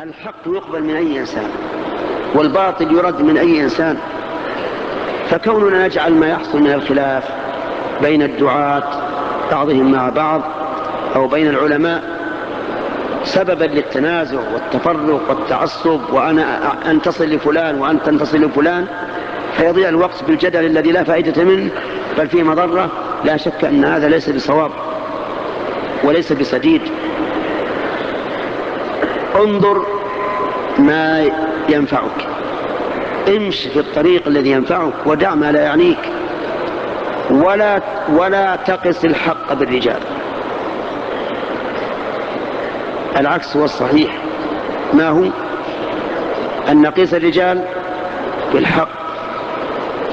الحق يقبل من أي إنسان والباطل يرد من أي إنسان فكوننا نجعل ما يحصل من الخلاف بين الدعاة بعضهم مع بعض أو بين العلماء سببا للتنازع والتفرق والتعصب وأنا أنتصر لفلان وأنت تنتصر لفلان فيضيع الوقت بالجدل الذي لا فائدة منه بل فيه مضرة لا شك أن هذا ليس بصواب وليس بسديد انظر ما ينفعك. امش في الطريق الذي ينفعك ودع ما لا يعنيك. ولا ولا تقس الحق بالرجال. العكس هو الصحيح. ما هو أن نقيس الرجال بالحق.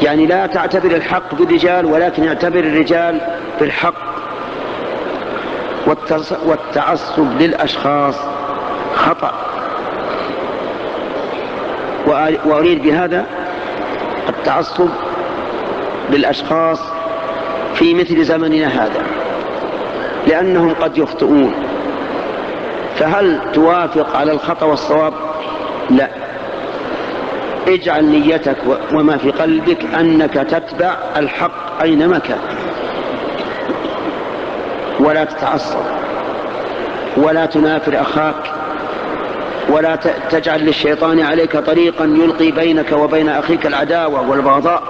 يعني لا تعتبر الحق بالرجال ولكن اعتبر الرجال بالحق. والتعصب للأشخاص خطأ. وأريد بهذا التعصب للأشخاص في مثل زمننا هذا لأنهم قد يخطئون. فهل توافق على الخطأ والصواب؟ لا. اجعل نيتك وما في قلبك أنك تتبع الحق أينما كان. ولا تتعصب. ولا تنافر أخاك. ولا تجعل للشيطان عليك طريقا يلقي بينك وبين أخيك العداوة والبغضاء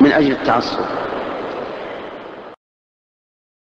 من أجل التعصب.